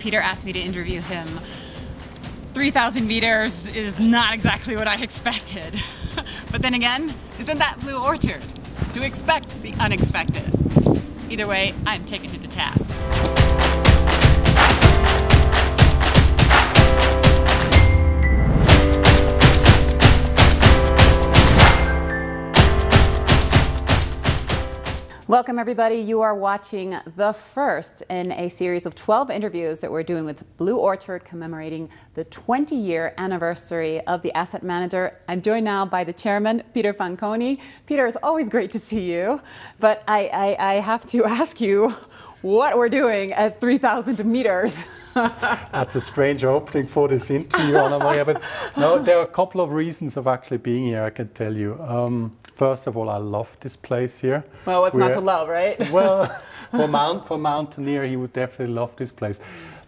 Peter asked me to interview him. 3,000 meters is not exactly what I expected. but then again, isn't that BlueOrchard? To expect the unexpected. Either way, I'm taking him to task. Welcome, everybody. You are watching the first in a series of 12 interviews that we're doing with BlueOrchard commemorating the 20 year anniversary of the asset manager. I'm joined now by the chairman, Peter Fanconi. Peter, it's always great to see you, but I, I, I have to ask you what we're doing at 3,000 meters. That's a strange opening for this interview, Ana Maria. But no, there are a couple of reasons of actually being here, I can tell you. Um, first of all, I love this place here. Well, what's We're, not to love, right? well, for, mount, for mountaineer, he would definitely love this place.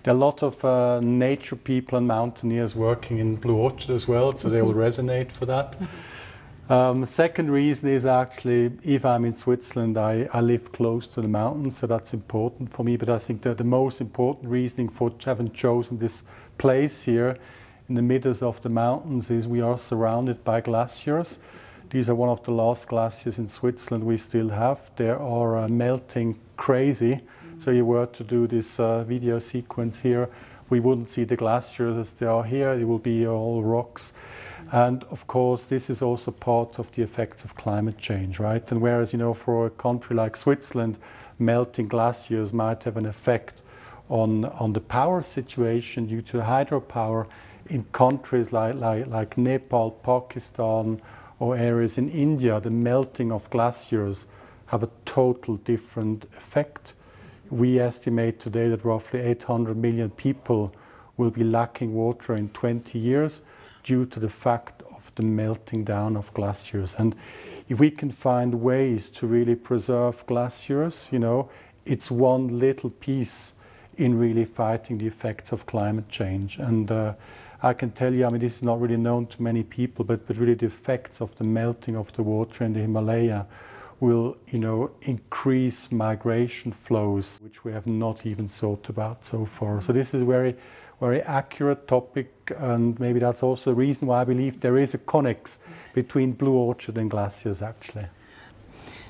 There are a lot of uh, nature people and mountaineers working in BlueOrchard as well, so they will resonate for that. Um, second reason is actually if I'm in Switzerland, I, I live close to the mountains, so that's important for me. But I think that the most important reasoning for having chosen this place here in the middle of the mountains is we are surrounded by glaciers. These are one of the last glaciers in Switzerland we still have. They are uh, melting crazy. So you were to do this uh, video sequence here, we wouldn't see the glaciers as they are here. It will be all rocks. And of course, this is also part of the effects of climate change, right? And whereas, you know, for a country like Switzerland, melting glaciers might have an effect on, on the power situation due to hydropower in countries like, like, like Nepal, Pakistan, or areas in India, the melting of glaciers have a total different effect. We estimate today that roughly 800 million people will be lacking water in 20 years due to the fact of the melting down of glaciers. And if we can find ways to really preserve glaciers, you know, it's one little piece in really fighting the effects of climate change. And uh, I can tell you, I mean, this is not really known to many people, but, but really the effects of the melting of the water in the Himalaya will, you know, increase migration flows, which we have not even thought about so far. So this is very very accurate topic, and maybe that's also the reason why I believe there is a connex between BlueOrchard and glaciers, actually.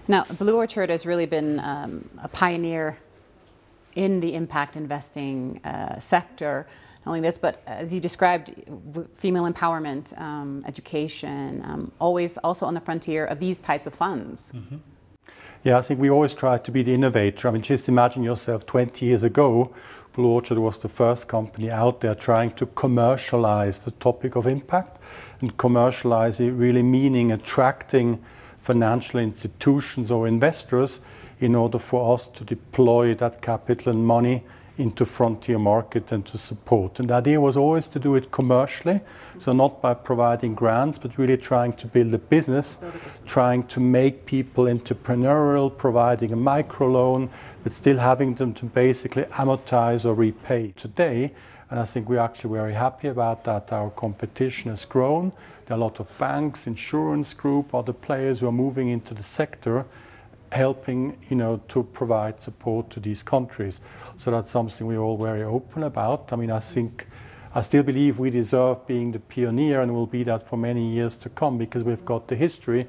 Now, BlueOrchard has really been um, a pioneer in the impact investing uh, sector. Not only this, but as you described, female empowerment, um, education, um, always also on the frontier of these types of funds. Mm -hmm. Yeah, I think we always try to be the innovator. I mean, just imagine yourself 20 years ago BlueOrchard was the first company out there trying to commercialize the topic of impact. And commercialize it really meaning attracting financial institutions or investors in order for us to deploy that capital and money into frontier market and to support. And the idea was always to do it commercially, so not by providing grants, but really trying to build a business, trying to make people entrepreneurial, providing a microloan, but still having them to basically amortize or repay. Today, and I think we're actually very happy about that. Our competition has grown. There are a lot of banks, insurance group, other players who are moving into the sector helping you know to provide support to these countries. So that's something we're all very open about. I mean i think i still believe we deserve being the pioneer and will be that for many years to come because we've got the history.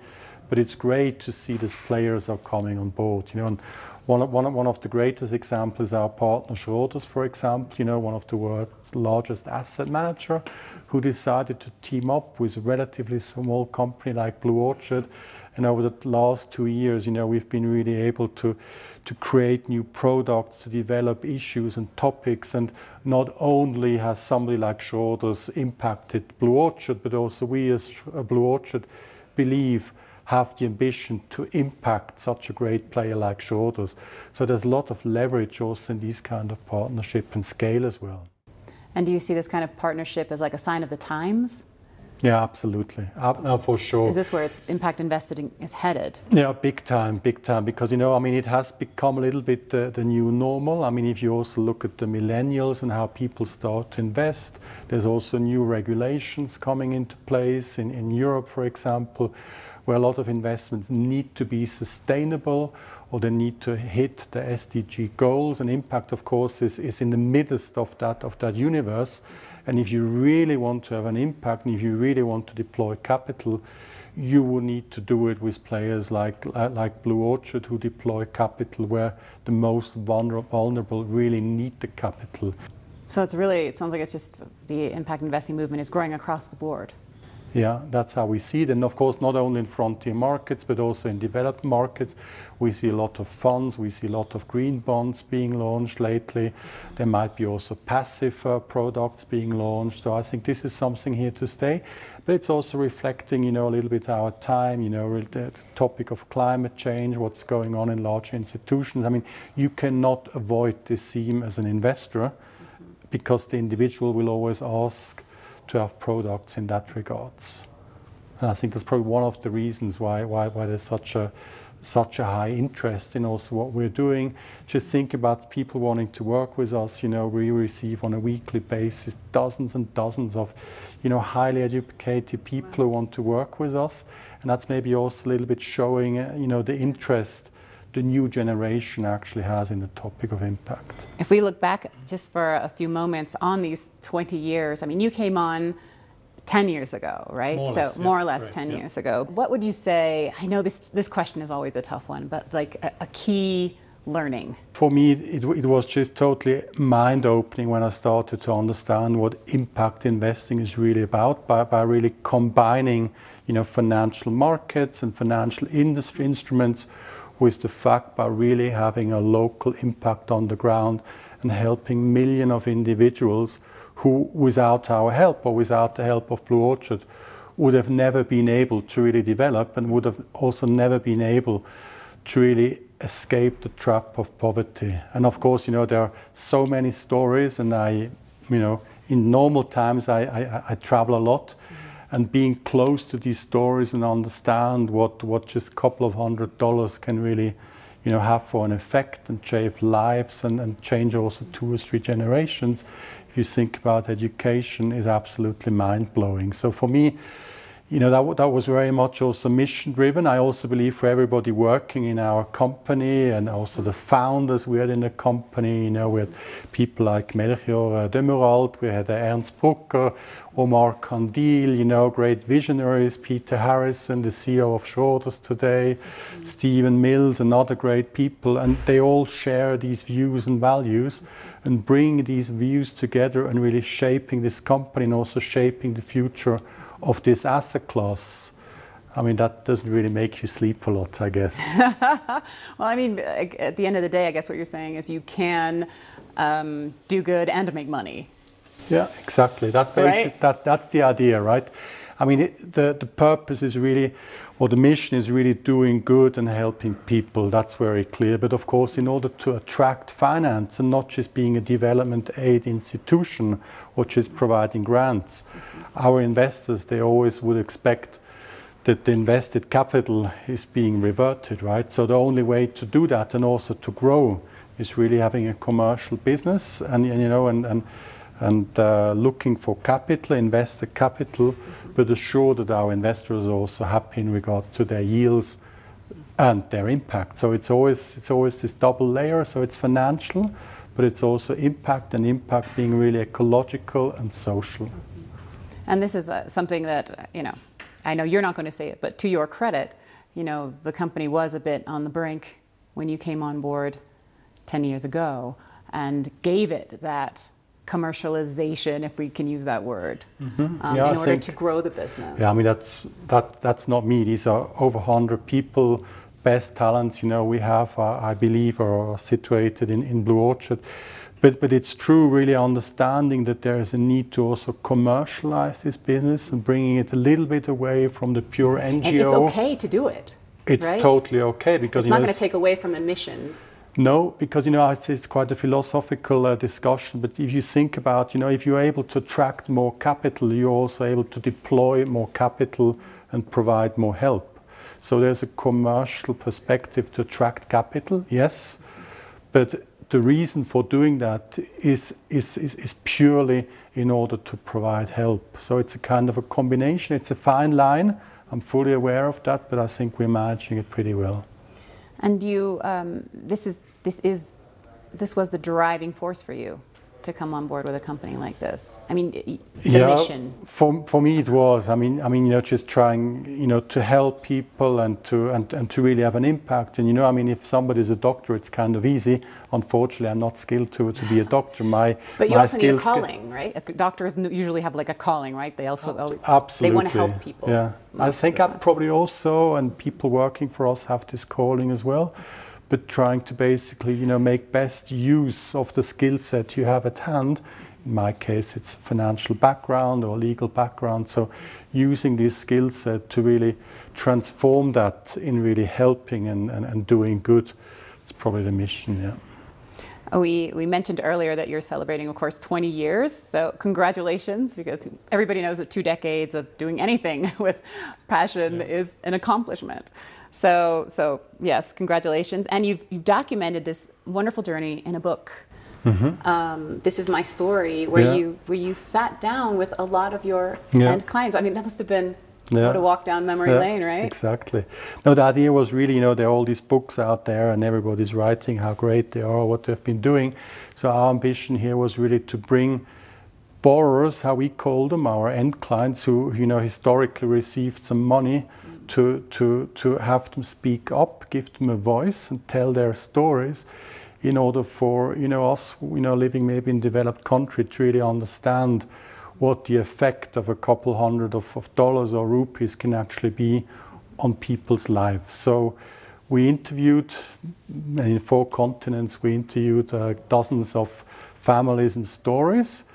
But it's great to see these players are coming on board you know. And one of, one, of, one of the greatest examples is our partner Schroders, for example, you know, one of the world's largest asset manager who decided to team up with a relatively small company like BlueOrchard and over the last two years, you know, we've been really able to, to create new products, to develop issues and topics. And not only has somebody like Schroders impacted BlueOrchard, but also we as uh, BlueOrchard believe have the ambition to impact such a great player like Schroders. So there's a lot of leverage also in these kind of partnership and scale as well. And do you see this kind of partnership as like a sign of the times? Yeah, absolutely. Uh, for sure. Is this where impact investing is headed? Yeah, big time, big time. Because, you know, I mean, it has become a little bit uh, the new normal. I mean, if you also look at the millennials and how people start to invest, there's also new regulations coming into place in, in Europe, for example, where a lot of investments need to be sustainable or they need to hit the SDG goals. And impact, of course, is, is in the midst of that, of that universe. And if you really want to have an impact and if you really want to deploy capital, you will need to do it with players like, uh, like BlueOrchard who deploy capital where the most vulnerable really need the capital. So it's really, it sounds like it's just the impact investing movement is growing across the board. Yeah, that's how we see it. And of course, not only in frontier markets, but also in developed markets. We see a lot of funds, we see a lot of green bonds being launched lately. There might be also passive uh, products being launched. So I think this is something here to stay. But it's also reflecting, you know, a little bit our time, you know, the topic of climate change, what's going on in large institutions. I mean, you cannot avoid this theme as an investor because the individual will always ask, to have products in that regards. And I think that's probably one of the reasons why, why, why there's such a, such a high interest in also what we're doing. Just think about people wanting to work with us. You know, we receive on a weekly basis dozens and dozens of, you know, highly educated people who want to work with us. And that's maybe also a little bit showing, uh, you know, the interest the new generation actually has in the topic of impact. If we look back just for a few moments on these 20 years, I mean, you came on 10 years ago, right? More so less, more yeah, or less right, 10 yeah. years ago. What would you say? I know this this question is always a tough one, but like a, a key learning. For me, it, it was just totally mind opening when I started to understand what impact investing is really about by, by really combining, you know, financial markets and financial industry instruments with the fact by really having a local impact on the ground and helping millions of individuals who, without our help or without the help of BlueOrchard, would have never been able to really develop and would have also never been able to really escape the trap of poverty. And of course, you know, there are so many stories, and I, you know, in normal times I, I, I travel a lot and being close to these stories and understand what, what just a couple of hundred dollars can really you know, have for an effect and save lives and, and change also two or three generations, if you think about education, is absolutely mind-blowing. So for me, you know, that, that was very much also mission driven. I also believe for everybody working in our company and also the founders we had in the company, you know, we had people like Melchior uh, de Muralt, we had uh, Ernst Brucker, Omar Kandil, you know, great visionaries, Peter Harrison, the CEO of Schroders today. Stephen Mills, and other great people, and they all share these views and values and bring these views together and really shaping this company and also shaping the future of this asset class, I mean, that doesn't really make you sleep a lot, I guess. well, I mean, at the end of the day, I guess what you're saying is you can um, do good and make money. Yeah, exactly. That's basic, right? that, that's the idea, right? I mean, it, the, the purpose is really, or the mission is really doing good and helping people. That's very clear. But of course, in order to attract finance and not just being a development aid institution or just providing grants, our investors, they always would expect that the invested capital is being reverted, right? So the only way to do that and also to grow is really having a commercial business and, and you know and, and and uh, looking for capital, investor capital, but assure that our investors are also happy in regards to their yields and their impact. So it's always it's always this double layer. So it's financial, but it's also impact and impact being really ecological and social. And this is uh, something that you know, I know you're not going to say it, but to your credit, you know, the company was a bit on the brink when you came on board 10 years ago and gave it that commercialization, if we can use that word, mm-hmm. um, yeah, in order to grow the business. Yeah, I mean that's that that's not me. These are over 100 people, best talents. You know, we have, uh, I believe, are situated in, in BlueOrchard. But, but it's true, really understanding that there is a need to also commercialize this business and bringing it a little bit away from the pure NGO. And it's okay to do it. It's right? totally okay because it's not going to take away from the mission. No, because you know it's, it's quite a philosophical uh, discussion. But if you think about, you know, if you're able to attract more capital, you're also able to deploy more capital and provide more help. So there's a commercial perspective to attract capital, yes, but the reason for doing that is, is, is, is purely in order to provide help. So it's a kind of a combination. It's a fine line, I'm fully aware of that, but I think we're managing it pretty well. And you, um, this is this is this was the driving force for you to come on board with a company like this? I mean, the yeah, mission. For, for me, it was. I mean, I mean, you know, just trying, you know, to help people and to and, and to really have an impact. And you know, I mean, if somebody's a doctor, it's kind of easy. Unfortunately, I'm not skilled to to be a doctor. My but you my also need a calling, right? Doctors usually have like a calling, right? They also always absolutely they want to help people. Yeah, I think I probably also and people working for us have this calling as well but trying to basically, you know, make best use of the skill set you have at hand. In my case, it's financial background or legal background. So using this skill set to really transform that in really helping and, and, and doing good. It's probably the mission, yeah. Oh, we, we mentioned earlier that you're celebrating, of course, 20 years. So congratulations, because everybody knows that two decades of doing anything with passion yeah. is an accomplishment. So, so yes, congratulations. And you've, you've documented this wonderful journey in a book. Mm-hmm. Um, this is my story, where yeah. you where you sat down with a lot of your yeah. end clients. I mean, that must have been yeah. what a walk down memory yeah, lane, right? Exactly. No, the idea was really, you know, there are all these books out there, and everybody's writing how great they are, what they've been doing. So our ambition here was really to bring borrowers, how we call them, our end clients, who you know historically received some money to, to, to have them speak up, give them a voice and tell their stories in order for you know, us you know, living maybe in developed country to really understand what the effect of a couple hundred of, of dollars or rupees can actually be on people's lives. So we interviewed in four continents, we interviewed uh, dozens of families and stories.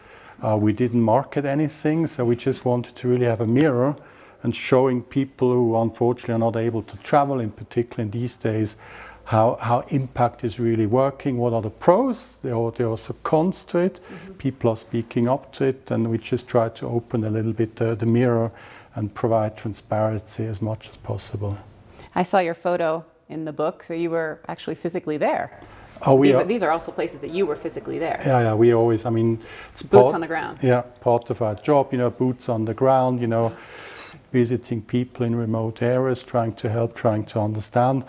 Uh, we didn't market anything, so we just wanted to really have a mirror and showing people who unfortunately are not able to travel, in particular in these days, how, how impact is really working, what are the pros, there are, there are cons to it, mm-hmm. people are speaking up to it, and we just try to open a little bit uh, the mirror and provide transparency as much as possible. I saw your photo in the book, so you were actually physically there. Oh, we these, are, are, these are also places that you were physically there. Yeah, yeah, we always, I mean, it's boots part, on the ground. Yeah, part of our job, you know, boots on the ground, you know visiting people in remote areas, trying to help, trying to understand.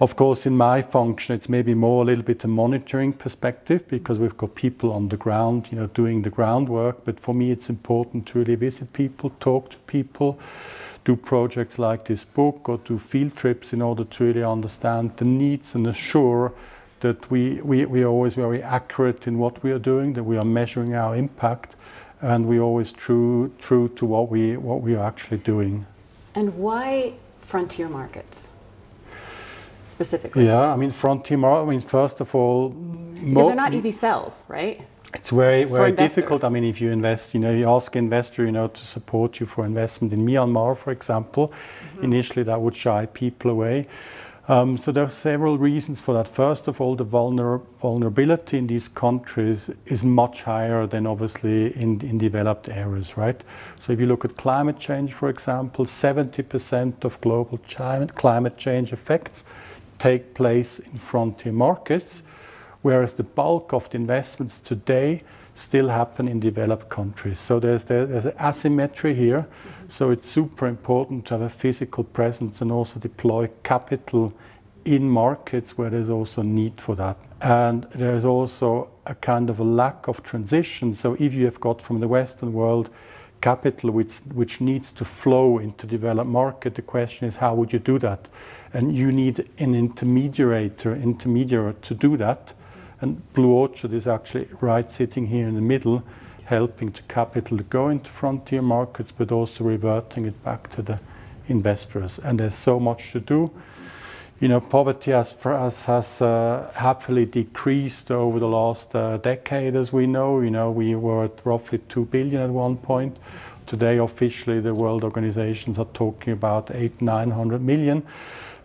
Of course, in my function, it's maybe more a little bit a monitoring perspective because we've got people on the ground, you know, doing the groundwork. But for me, it's important to really visit people, talk to people, do projects like this book or do field trips in order to really understand the needs and assure that we, we, we are always very accurate in what we are doing, that we are measuring our impact and we're always true true to what we what we are actually doing. And why frontier markets? Specifically. Yeah, I mean frontier market. I mean, first of all, because they're not easy sells, right? It's very very difficult. I mean, if you invest, you know, you ask investor, you know, to support you for investment in Myanmar, for example. Mm-hmm. Initially, that would shy people away. Um, so there are several reasons for that. First of all, the vulner vulnerability in these countries is much higher than obviously in, in developed areas, right? So if you look at climate change, for example, 70% of global climate change effects take place in frontier markets, whereas the bulk of the investments today still happen in developed countries. So there's, there's an asymmetry here. So it's super important to have a physical presence and also deploy capital in markets where there's also need for that. And there's also a kind of a lack of transition. So if you have got from the Western world capital which, which needs to flow into developed market, the question is how would you do that? And you need an intermediary, intermediary to do that. And BlueOrchard is actually right sitting here in the middle helping the capital to go into frontier markets, but also reverting it back to the investors. And there's so much to do. You know, poverty has, for us has uh, happily decreased over the last uh, decade, as we know. You know, we were at roughly two billion at one point. Today, officially, the world organizations are talking about eight, nine hundred million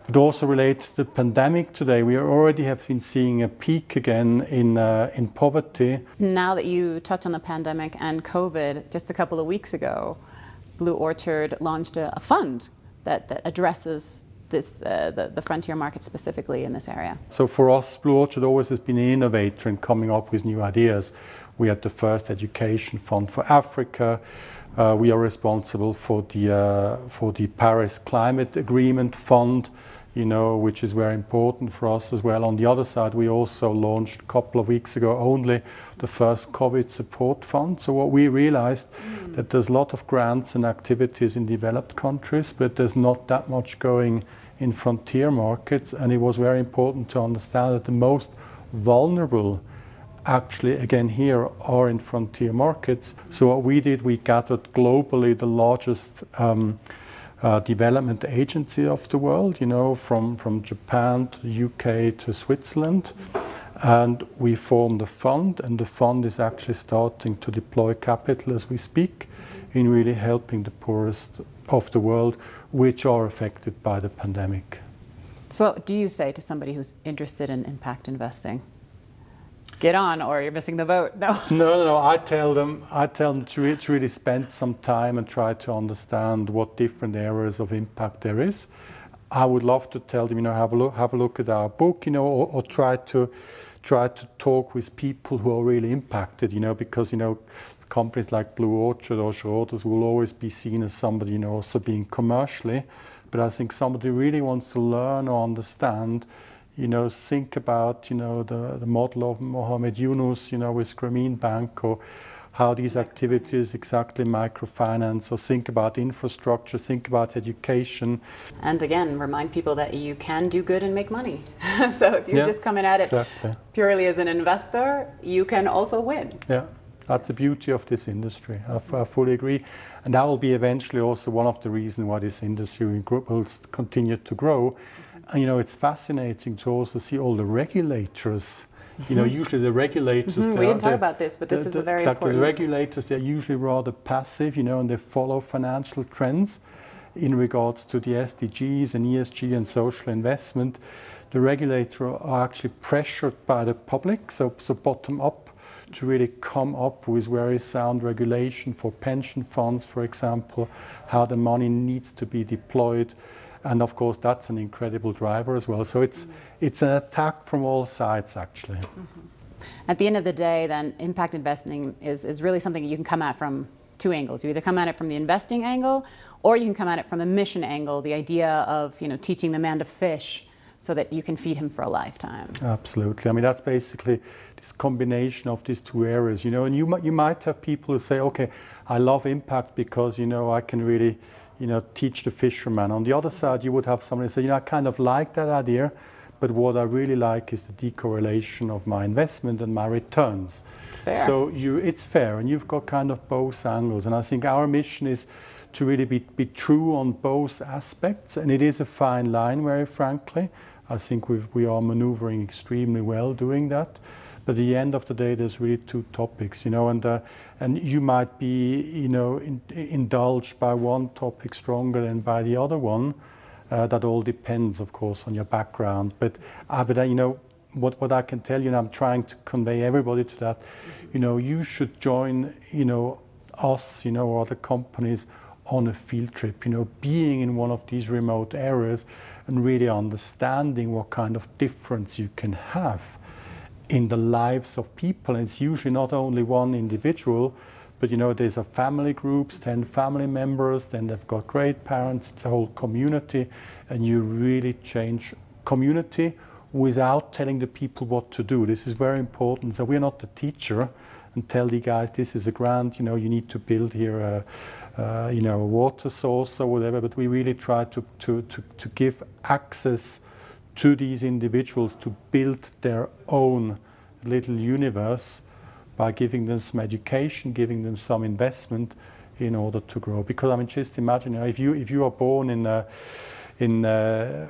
but also related to the pandemic today. We already have been seeing a peak again in, uh, in poverty. Now that you touch on the pandemic and COVID, just a couple of weeks ago, BlueOrchard launched a, a fund that, that addresses this, uh, the, the frontier market specifically in this area? So for us, BlueOrchard always has been an innovator in coming up with new ideas. We had the first education fund for Africa. Uh, we are responsible for the uh, for the Paris Climate Agreement Fund, you know, which is very important for us as well. On the other side, we also launched a couple of weeks ago only the first COVID support fund. So what we realized mm. that there's a lot of grants and activities in developed countries, but there's not that much going in frontier markets, and it was very important to understand that the most vulnerable actually, again, here are in frontier markets. So what we did, we gathered globally the largest um, uh, development agency of the world, you know, from, from Japan to UK to Switzerland. And we formed a fund, and the fund is actually starting to deploy capital as we speak in really helping the poorest of the world, which are affected by the pandemic. So, what do you say to somebody who's interested in impact investing? Get on or you're missing the boat. No. No, no, no. I tell them, I tell them to, to really spend some time and try to understand what different areas of impact there is. I would love to tell them, you know, have a look, have a look at our book, you know, or, or try to try to talk with people who are really impacted, you know, because you know companies like BlueOrchard or Schroders will always be seen as somebody, you know, also being commercially. But I think somebody really wants to learn or understand you know, think about, you know, the, the model of Muhammad Yunus, you know, with Grameen Bank or how these activities exactly microfinance or think about infrastructure, think about education. And again, remind people that you can do good and make money. so if you're yeah, just coming at it exactly. purely as an investor, you can also win. Yeah. That's the beauty of this industry. I, fully agree. And that will be eventually also one of the reasons why this industry will continue to grow you know, it's fascinating to also see all the regulators. You know, mm-hmm. usually the regulators. Mm -hmm. We didn't talk about this, but this the, is a very exactly, important. The regulators, they're usually rather passive, you know, and they follow financial trends in regards to the SDGs and ESG and social investment. The regulator are actually pressured by the public, so, so bottom up, to really come up with very sound regulation for pension funds, for example, how the money needs to be deployed and of course that's an incredible driver as well. So it's it's an attack from all sides actually. Mm -hmm. At the end of the day, then impact investing is is really something you can come at from two angles. You either come at it from the investing angle, or you can come at it from a mission angle. The idea of you know teaching the man to fish so that you can feed him for a lifetime. Absolutely. I mean, that's basically this combination of these two areas, you know, and you, you might have people who say, okay, I love impact because, you know, I can really, you know, teach the fisherman. On the other side, you would have somebody say, you know, I kind of like that idea, but what I really like is the decorrelation of my investment and my returns. It's fair. So you, it's fair, and you've got kind of both angles. And I think our mission is to really be, be true on both aspects, and it is a fine line, very frankly. I think we we are maneuvering extremely well doing that. But at the end of the day, there's really two topics, you know, and uh, and you might be, you know, in, indulged by one topic stronger than by the other one. Uh, that all depends, of course, on your background. But but uh, you know, what what I can tell you, and I'm trying to convey everybody to that, you know, you should join, you know, us, you know, or other companies on a field trip, you know, being in one of these remote areas and really understanding what kind of difference you can have in the lives of people. And it's usually not only one individual, but you know, there's a family groups, 10 family members, then they've got great parents, it's a whole community, and you really change community without telling the people what to do. This is very important. So we're not the teacher and tell the guys this is a grant, you know, you need to build here a, uh, you know, a water source or whatever, but we really try to, to, to, to give access to these individuals to build their own little universe by giving them some education, giving them some investment in order to grow. Because I mean, just imagine if you if you are born in uh, in, uh,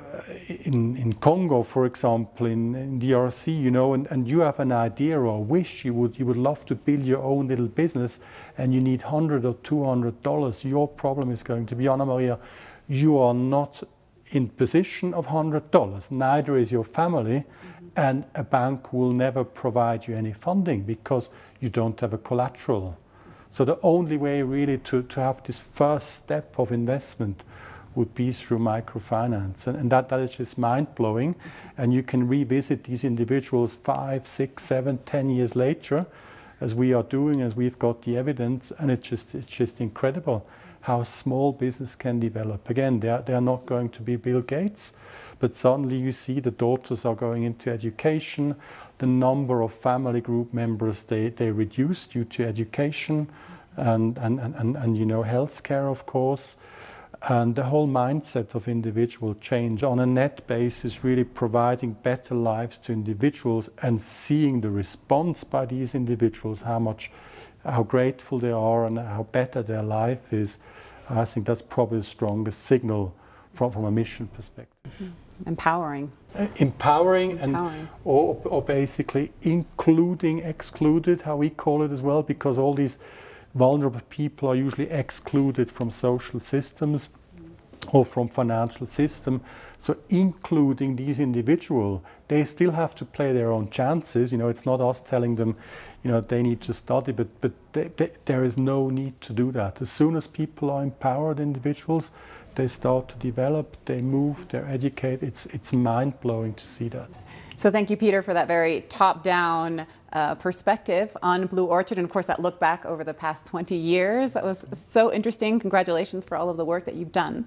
in in Congo, for example, in, in DRC, you know, and, and you have an idea or a wish you would you would love to build your own little business, and you need hundred or two hundred dollars. Your problem is going to be Ana Maria. You are not in position of $100. Neither is your family, mm-hmm. and a bank will never provide you any funding because you don't have a collateral. So the only way really to, to have this first step of investment would be through microfinance. And, and that, that is just mind blowing. And you can revisit these individuals five, six, seven, ten years later, as we are doing, as we've got the evidence, and it's just, it's just incredible how small business can develop. Again, they are, they are not going to be Bill Gates, but suddenly you see the daughters are going into education, the number of family group members they, they reduce due to education and, and, and, and, and you know, healthcare, of course and the whole mindset of individual change on a net basis really providing better lives to individuals and seeing the response by these individuals how much how grateful they are and how better their life is i think that's probably the strongest signal from, from a mission perspective mm -hmm. empowering uh, empowering, empowering, and or, or basically including excluded how we call it as well because all these vulnerable people are usually excluded from social systems or from financial system. So including these individuals, they still have to play their own chances. You know, it's not us telling them, you know, they need to study, but, but they, they, there is no need to do that. As soon as people are empowered individuals, they start to develop, they move, they're educate. It's, it's mind-blowing to see that. So thank you, Peter, for that very top-down uh, perspective on BlueOrchard, and of course that look back over the past 20 years. That was so interesting. Congratulations for all of the work that you've done.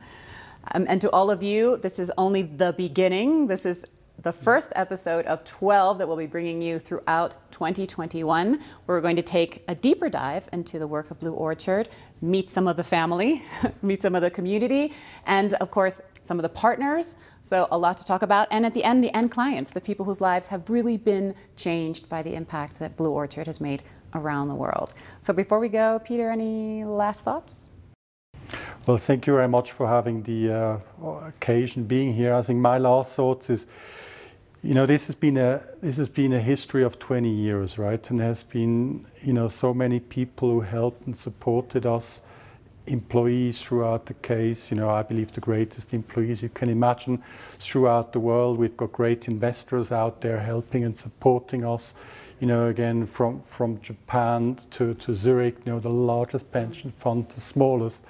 Um, and to all of you, this is only the beginning. This is the first episode of 12 that we'll be bringing you throughout 2021. Where We're going to take a deeper dive into the work of BlueOrchard, meet some of the family, meet some of the community, and of course, some of the partners. So a lot to talk about. And at the end, the end clients, the people whose lives have really been changed by the impact that BlueOrchard has made around the world. So before we go, Peter, any last thoughts? Well, thank you very much for having the uh, occasion being here. I think my last thoughts is you know, this has been a this has been a history of 20 years, right? And there's been, you know, so many people who helped and supported us, employees throughout the case. You know, I believe the greatest employees you can imagine throughout the world. We've got great investors out there helping and supporting us. You know, again, from from Japan to to Zurich, you know, the largest pension fund, the smallest.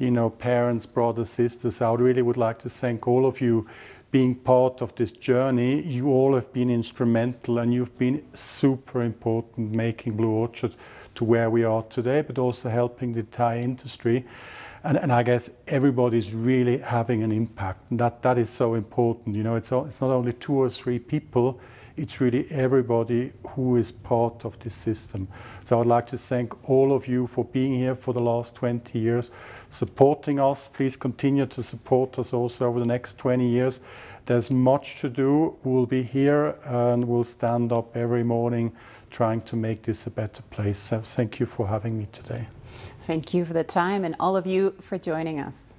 You know, parents, brothers, sisters. I really would like to thank all of you being part of this journey. You all have been instrumental and you've been super important making BlueOrchard to where we are today, but also helping the Thai industry. And, and I guess everybody's really having an impact. And that, that is so important. You know, it's, it's not only two or three people, it's really everybody who is part of this system. So I'd like to thank all of you for being here for the last 20 years, supporting us. Please continue to support us also over the next 20 years. There's much to do. We'll be here and we'll stand up every morning trying to make this a better place. So thank you for having me today. Thank you for the time and all of you for joining us.